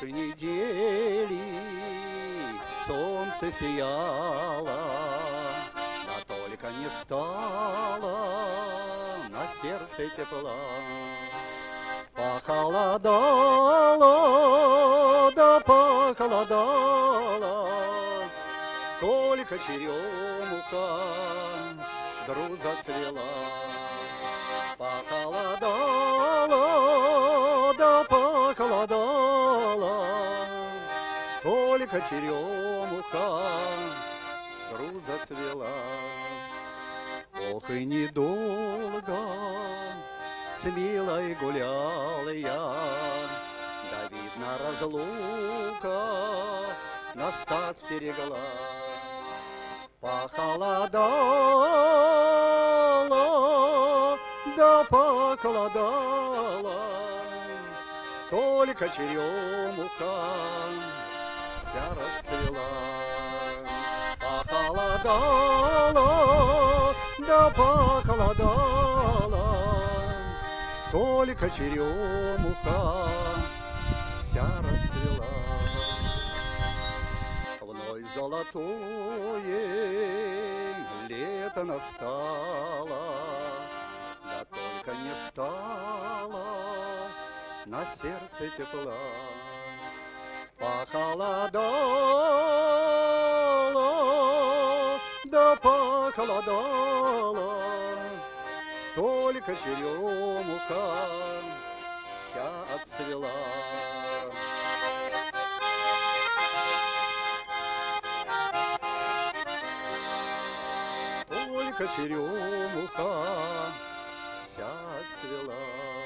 Больше недели солнце сияло, Да только не стало на сердце тепла. Похолодало, да похолодало, Только черемуха вдруг зацвела. Похолодало, да похолодало, Только черемуха вдруг зацвела. Ох и недолго с милой гулял я, Да видно разлука нас так стерегла. Похолодало, да похолодало, Только черемуха вся расцвела. Похолодало, да похолодало, Только черемуха вся расцвела. Вновь золотое лето настало, Да только не стало на сердце тепла. Похолодало, да похолодало, Только черемуха вся отцвела. Только черемуха вся отцвела.